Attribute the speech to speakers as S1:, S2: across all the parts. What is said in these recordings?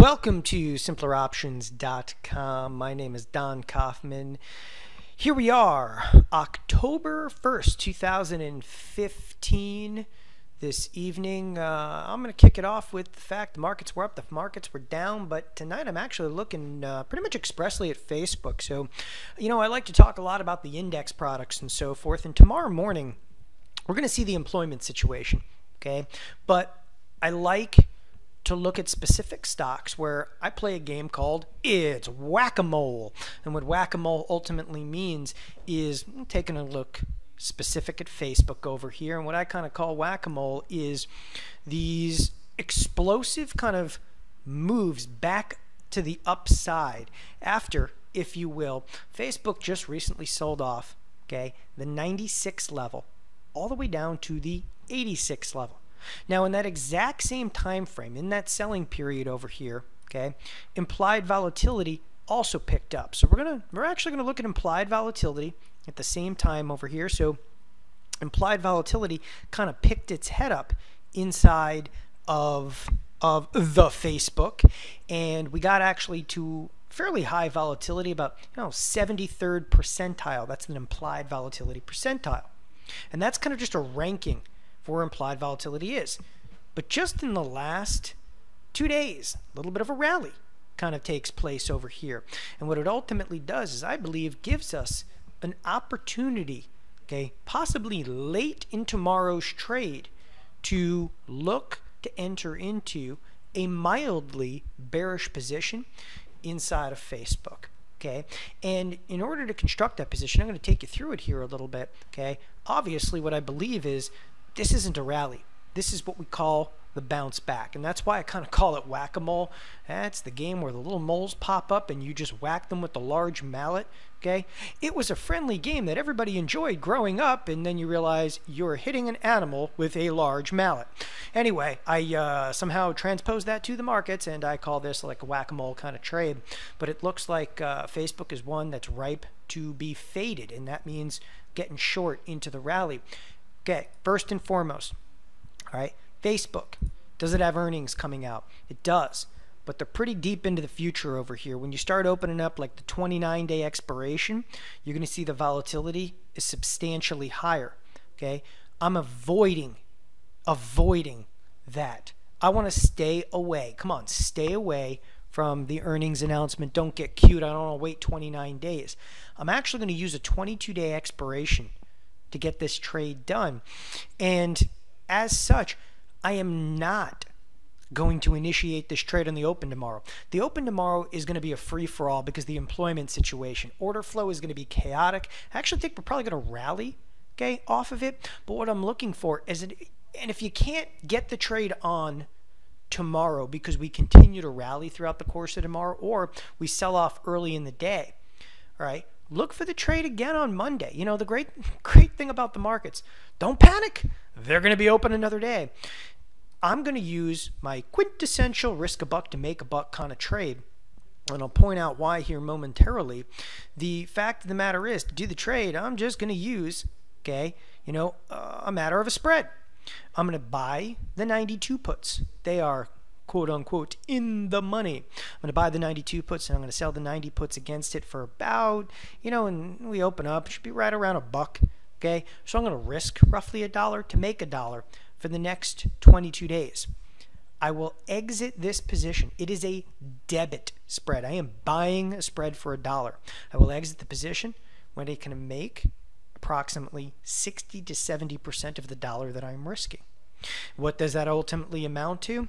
S1: Welcome to simpleroptions.com. My name is Don Kaufman. Here we are, October 1st, 2015. This evening, uh, I'm going to kick it off with the fact the markets were up, the markets were down, but tonight I'm actually looking uh, pretty much expressly at Facebook. So, you know, I like to talk a lot about the index products and so forth. And tomorrow morning, we're going to see the employment situation, okay? But I like to look at specific stocks where I play a game called It's Whack a Mole. And what whack a mole ultimately means is hmm, taking a look specific at Facebook over here. And what I kind of call whack a mole is these explosive kind of moves back to the upside after, if you will, Facebook just recently sold off, okay, the 96 level all the way down to the 86 level. Now, in that exact same time frame, in that selling period over here, okay, implied volatility also picked up. So we're gonna we're actually gonna look at implied volatility at the same time over here. So implied volatility kind of picked its head up inside of of the Facebook, and we got actually to fairly high volatility, about you know 73rd percentile. That's an implied volatility percentile, and that's kind of just a ranking for implied volatility is. But just in the last two days, a little bit of a rally kind of takes place over here. And what it ultimately does is, I believe, gives us an opportunity, okay, possibly late in tomorrow's trade, to look to enter into a mildly bearish position inside of Facebook. Okay, and in order to construct that position, I'm going to take you through it here a little bit. Okay, obviously, what I believe is this isn't a rally. This is what we call the bounce back. And that's why I kind of call it whack a mole. That's the game where the little moles pop up and you just whack them with the large mallet. Okay? It was a friendly game that everybody enjoyed growing up, and then you realize you're hitting an animal with a large mallet. Anyway, I uh, somehow transposed that to the markets, and I call this like a whack a mole kind of trade. But it looks like uh, Facebook is one that's ripe to be faded, and that means getting short into the rally. Okay, first and foremost, all right, Facebook. Does it have earnings coming out? It does, but they're pretty deep into the future over here. When you start opening up like the 29 day expiration, you're going to see the volatility is substantially higher. Okay, I'm avoiding, avoiding that. I want to stay away. Come on, stay away from the earnings announcement. Don't get cute. I don't want to wait 29 days. I'm actually going to use a 22 day expiration to get this trade done. And as such, I am not going to initiate this trade on the open tomorrow. The open tomorrow is going to be a free for all because the employment situation, order flow is going to be chaotic. I actually think we're probably going to rally, okay, off of it. But what I'm looking for is it, and if you can't get the trade on tomorrow because we continue to rally throughout the course of tomorrow or we sell off early in the day, all right, look for the trade again on Monday. You know, the great great thing about the markets, don't panic. They're going to be open another day. I'm going to use my quintessential risk a buck to make a buck kind of trade. And I'll point out why here momentarily. The fact of the matter is, to do the trade, I'm just going to use, okay, you know, uh, a matter of a spread. I'm going to buy the 92 puts. They are quote unquote in the money. I'm going to buy the 92 puts and I'm going to sell the 90 puts against it for about, you know, and we open up, it should be right around a buck. Okay, so I'm going to risk roughly a dollar to make a dollar for the next 22 days. I will exit this position. It is a debit spread. I am buying a spread for a dollar. I will exit the position when I can make approximately 60 to 70% of the dollar that I'm risking. What does that ultimately amount to?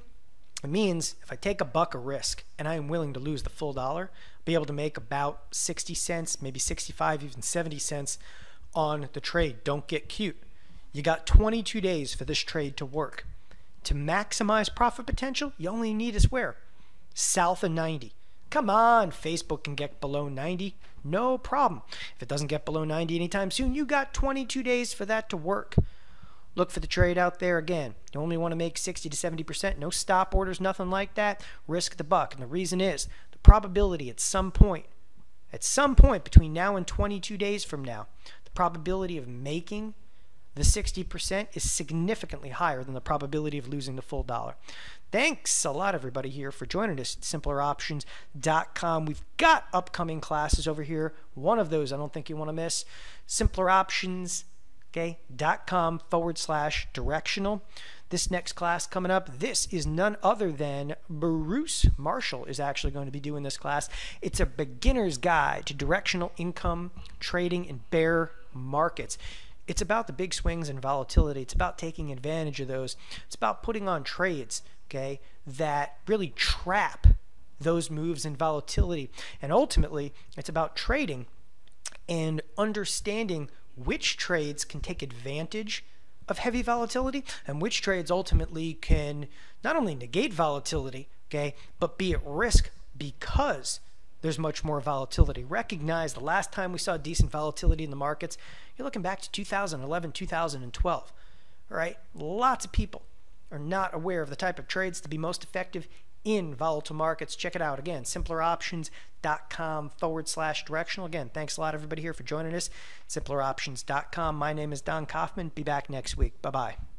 S1: It means if I take a buck of risk and I am willing to lose the full dollar, I'll be able to make about 60 cents, maybe 65, even 70 cents on the trade. Don't get cute. You got 22 days for this trade to work. To maximize profit potential, you only need is where? South of 90. Come on, Facebook can get below 90. No problem. If it doesn't get below 90 anytime soon, you got 22 days for that to work. Look for the trade out there again. You only want to make 60 to 70%. No stop orders, nothing like that. Risk the buck. And the reason is the probability at some point, at some point between now and 22 days from now, the probability of making the 60% is significantly higher than the probability of losing the full dollar. Thanks a lot, everybody, here for joining us at simpleroptions.com. We've got upcoming classes over here. One of those I don't think you want to miss. Simpler Options, okay, dot com forward slash directional. This next class coming up, this is none other than Bruce Marshall is actually going to be doing this class. It's a beginner's guide to directional income trading in bear markets. It's about the big swings and volatility. It's about taking advantage of those. It's about putting on trades, okay, that really trap those moves in volatility. And ultimately, it's about trading and understanding which trades can take advantage of heavy volatility and which trades ultimately can not only negate volatility, okay, but be at risk because there's much more volatility. Recognize the last time we saw decent volatility in the markets, you're looking back to 2011, 2012. All right, lots of people are not aware of the type of trades to be most effective in volatile markets. Check it out again, simpleroptions.com forward slash directional. Again, thanks a lot, everybody, here for joining us. Simpleroptions.com. My name is Don Kaufman. Be back next week. Bye bye.